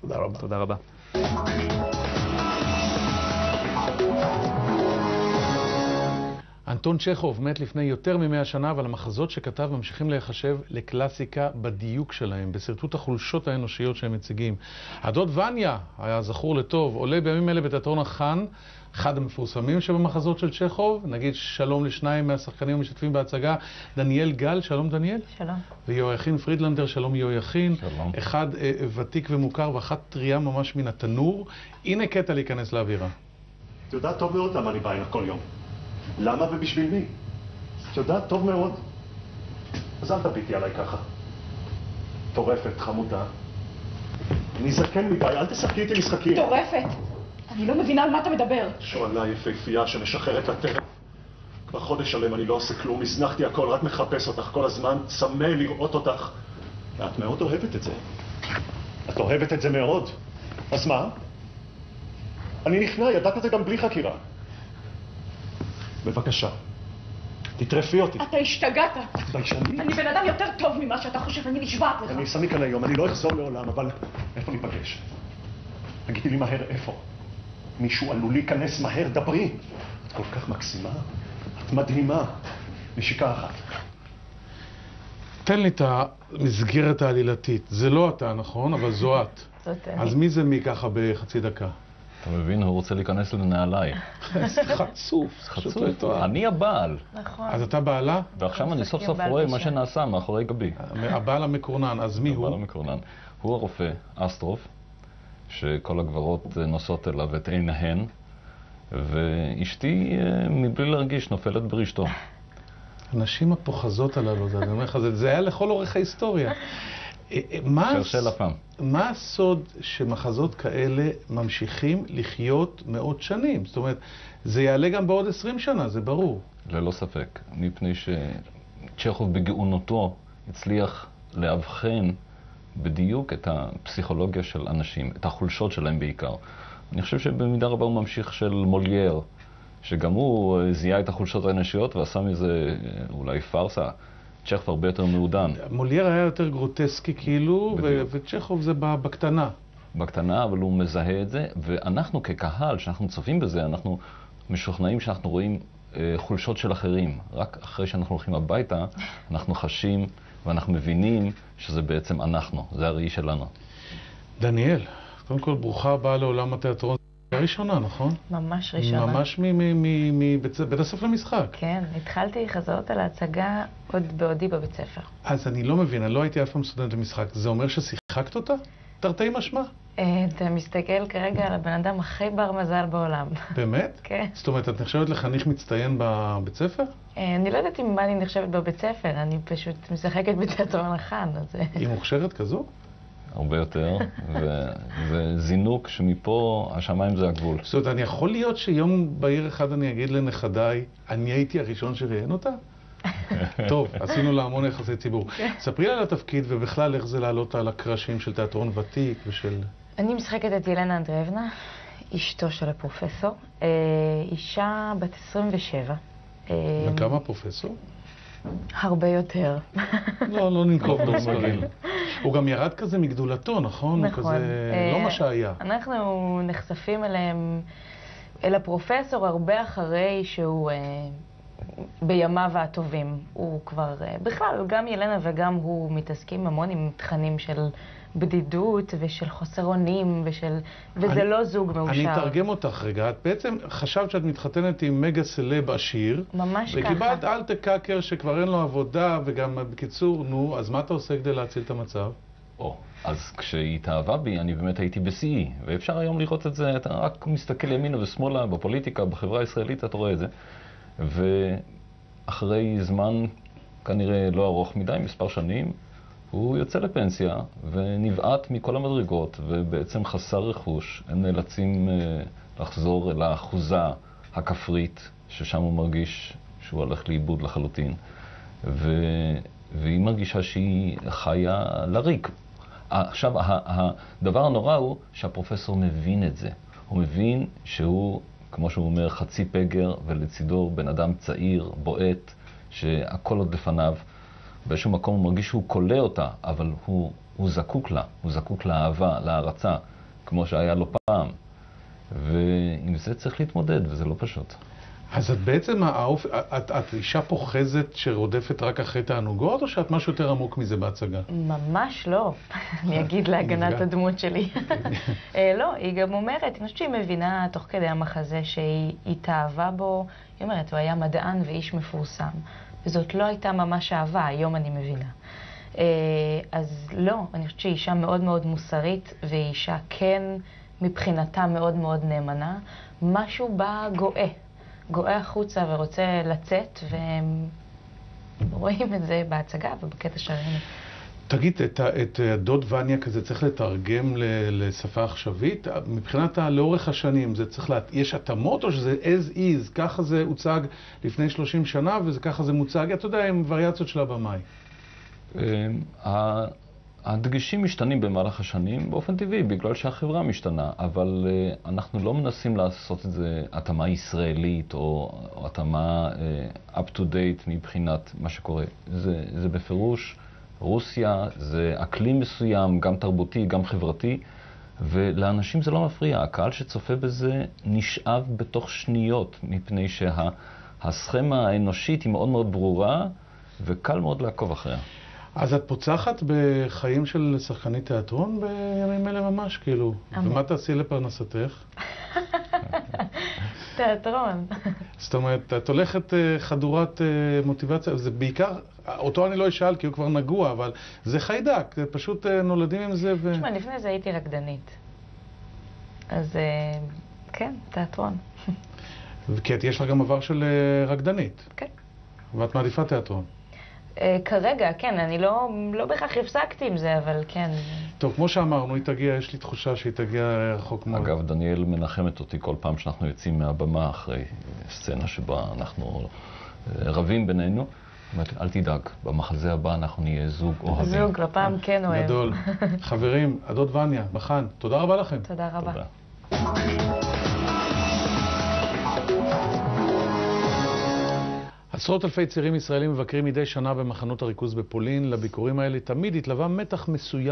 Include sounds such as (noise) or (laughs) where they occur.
תודה רבה. תודה רבה. אנטון צ'כוב מת לפני יותר ממאה שנה, אבל המחזות שכתב ממשיכים להיחשב לקלאסיקה בדיוק שלהם, בשרטוט החולשות האנושיות שהם מציגים. הדוד וניה, היה זכור לטוב, עולה בימים אלה בתיאטרון החאן, אחד המפורסמים שבמחזות של צ'כוב. נגיד שלום לשניים מהשחקנים המשתתפים בהצגה, דניאל גל, שלום דניאל. שלום. ויהויכין פרידלנדר, שלום יהויכין. שלום. אחד אה, ותיק ומוכר ואחת טריה ממש מן התנור. הנה קטע להיכנס לאווירה. את יודעת טוב מאוד למה אני בא הנה כל יום. למה ובשביל מי? את יודעת טוב מאוד. אז אל תביטי עליי ככה. טורפת, חמודה. אני זקן מדי, אל תשחקי איתי משחקים. מטורפת. אני לא מבינה על מה אתה מדבר. שואלה יפהפייה שמשחררת לטרף. כבר חודש שלם אני לא עושה כלום, הזנחתי הכל, רק מחפש אותך כל הזמן, צמא לראות אותך. ואת מאוד אוהבת את זה. את אוהבת את זה מאוד. אז מה? אני נכנע, ידעת את זה גם בלי חקירה. בבקשה, תטרפי אותי. אתה השתגעת. את ביישנית. אני בן אדם יותר טוב ממה שאתה חושב, אני נשבעת לך. אני לי כאן היום, אני לא אחזור לעולם, אבל איפה ניפגש? תגידי לי מהר איפה. מישהו עלול להיכנס מהר, דברי. את כל כך מקסימה, את מדהימה. נשיקה אחת. תן לי את המסגרת העלילתית. זה לא אתה, נכון? אבל זו את. זאת אני. אז מי זה מי ככה בחצי דקה? אתה מבין, הוא רוצה להיכנס לנעליי. איזה חצוף, חצוף. לא יתואר. אני הבעל. נכון. אז אתה בעלה? ועכשיו אני סוף סוף רואה מה. שנעשה מאחורי גבי. הבעל המקורנן, אז מי הבעל הוא? המקורנן. הוא הרופא, אסטרוף, שכל הגברות אה, נושאות אליו את עיניהן, ואשתי, אה, מבלי להרגיש, נופלת ברשתו. הנשים הפוחזות הללו, זה- אני אומר לך, זה היה לכל אורך ההיסטוריה. מה הס- של לפ"ם. מה הסוד שמחזות כאלה ממשיכים לחיות מאות שנים? זאת אומרת, זה יעלה גם בעוד עשרים שנה, זה ברור. ללא ספק, מפני שצ'כוב בגאונותו הצליח לאבחן בדיוק את הפסיכולוגיה של אנשים, את החולשות שלהם בעיקר. אני חושב שבמידה רבה הוא ממשיך של מולייר, שגם הוא זיהה את החולשות האנושיות ועשה מזה אה, אולי פארסה. צ'כוב הרבה יותר מעודן. מולייר היה יותר גרוטסקי כאילו, ו-. וצ'כוב זה בקטנה. בקטנה, אבל הוא מזהה את זה, ואנחנו כקהל, שאנחנו צופים בזה, אנחנו משוכנעים שאנחנו רואים אה, חולשות של אחרים. רק אחרי שאנחנו הולכים הביתה, אנחנו חשים ואנחנו מבינים שזה בעצם אנחנו, זה הראי שלנו. דניאל, קודם כל ברוכה הבאה לעולם התיאטרון. זה הראשונה, נכון? ממש ראשונה. ממש מבית הספר למשחק. כן, התחלתי חזרות על ההצגה עוד בעודי בבית ספר. אז אני לא מבין, אני לא הייתי אף פעם סטודנט למשחק. זה אומר ששיחקת אותה? תרתי משמע. אה, אתה מסתכל כרגע על הבן אדם הכי בר מזל בעולם. באמת? (laughs) כן. זאת אומרת, את נחשבת לחניך מצטיין בבית ספר? אה, אני לא יודעת אם מה אני נחשבת בבית ספר, אני פשוט משחקת בתיאטרון החאן, היא מוכשרת כזו? הרבה יותר, וזה זינוק שמפה השמיים זה הגבול. זאת אומרת, אני יכול להיות שיום בהיר אחד אני אגיד לנכדיי, אני הייתי הראשון שראיין אותה? (laughs) טוב, עשינו לה המון יחסי ציבור. ספרי לה על התפקיד ובכלל איך זה לעלות על הקרשים של תיאטרון ותיק ושל... אני משחקת את ילנה אנדרבנה, אשתו של הפרופסור, אה, אישה בת 27. אה, בן כמה הפרופסור? הרבה יותר. לא, לא ננקוב במספרים. (laughs) הוא גם ירד כזה מגדולתו, נכון? הוא נכון. כזה... אה, לא מה שהיה. אנחנו נחשפים אליהם, אל הפרופסור הרבה אחרי שהוא אה, בימיו הטובים. הוא כבר, אה, בכלל, גם ילנה וגם הוא מתעסקים המון עם תכנים של בדידות ושל חוסר אונים ושל... וזה אני- לא זוג מאושר. אני אתרגם אותך רגע. את בעצם חשבת שאת מתחתנת עם מגה סלב עשיר. ממש ככה. וקיבלת אלטר קאקר שכבר אין לו עבודה, וגם בקיצור, נו, אז מה אתה עושה כדי להציל את המצב? או, אז כשהיא התאהבה בי, אני באמת הייתי בשיאי, ואפשר היום לראות את זה, אתה רק מסתכל ימינה ושמאלה, בפוליטיקה, בחברה הישראלית, אתה רואה את זה. ואחרי זמן, כנראה לא ארוך מדי, מספר שנים, הוא יוצא לפנסיה ונבעט מכל המדרגות, ובעצם חסר רכוש. הם נאלצים אה, לחזור אל האחוזה הכפרית, ששם הוא מרגיש שהוא הולך לאיבוד לחלוטין. ו... והיא מרגישה שהיא חיה לריק. עכשיו, הדבר הנורא הוא שהפרופסור מבין את זה. הוא מבין שהוא, כמו שהוא אומר, חצי פגר, ולצידו בן אדם צעיר, בועט, שהכל עוד לפניו. באיזשהו מקום הוא מרגיש שהוא כולא אותה, אבל הוא, הוא זקוק לה, הוא זקוק לאהבה, להערצה, כמו שהיה לו פעם. ועם זה צריך להתמודד, וזה לא פשוט. אז את בעצם, האופ... את, את אישה פוחזת שרודפת רק אחרי תענוגות, או שאת משהו יותר עמוק מזה בהצגה? ממש לא, (laughs) אני אגיד להגנת. הדמות שלי. (laughs) אה, לא, היא גם אומרת, אני חושבת שהיא מבינה תוך כדי המחזה שהיא התאהבה בו, היא אומרת, הוא היה מדען ואיש מפורסם. וזאת לא הייתה ממש אהבה, היום אני מבינה. אה, אז לא, אני חושבת שהיא אישה מאוד מאוד מוסרית, והיא אישה כן, מבחינתה מאוד מאוד נאמנה. משהו בה גואה, גואה החוצה ורוצה לצאת, והם רואים את זה בהצגה ובקטע שראינו. תגיד, את, את הדוד וניה כזה צריך לתרגם ל- לשפה עכשווית? מבחינת ה- לאורך השנים, זה צריך, לה... יש התאמות או שזה as is? ככה זה הוצג לפני 30 שנה וככה זה מוצג, אתה יודע, עם וריאציות של הבמאי. הדגשים משתנים במהלך השנים באופן טבעי, בגלל שהחברה משתנה, אבל אה, אנחנו לא מנסים לעשות את זה התאמה ישראלית או, התאמה אה, up to date מבחינת מה שקורה. זה, זה בפירוש רוסיה, זה אקלים מסוים, גם תרבותי, גם חברתי, ולאנשים זה לא מפריע. הקהל שצופה בזה נשאב בתוך שניות, מפני שהסכמה האנושית היא מאוד מאוד ברורה, וקל מאוד לעקוב אחריה. אז את פוצחת בחיים של שחקנית תיאטרון בימים אלה ממש, כאילו. אמן. ומה תעשי לפרנסתך? (laughs) תיאטרון. זאת אומרת, את הולכת אה, חדורת אה, מוטיבציה, זה בעיקר, אותו אני לא אשאל כי הוא כבר נגוע, אבל זה חיידק, פשוט אה, נולדים עם זה ו... תשמע, לפני זה הייתי רקדנית. אז כן, תיאטרון. (laughs) כי יש לך גם עבר של רקדנית, כן. ואת מעדיפה תיאטרון. אה, כרגע, כן, אני לא, לא בהכרח הפסקתי עם זה, אבל כן. טוב, כמו שאמרנו, היא תגיע, יש לי תחושה שהיא תגיע רחוק מאוד. אגב, דניאל מנחמת אותי כל פעם שאנחנו יוצאים מהבמה אחרי סצנה שבה אנחנו אה, רבים בינינו. אומרת, אל תדאג, במחזה הבא אנחנו נהיה זוג אוהבים. זוג, הפעם כן אוהב. גדול. (laughs) חברים, הדוד וניה, בחן, תודה רבה לכם. תודה רבה. תודה. עשרות אלפי צעירים ישראלים מבקרים מדי שנה במחנות הריכוז בפולין. לביקורים האלה תמיד התלווה מתח מסוים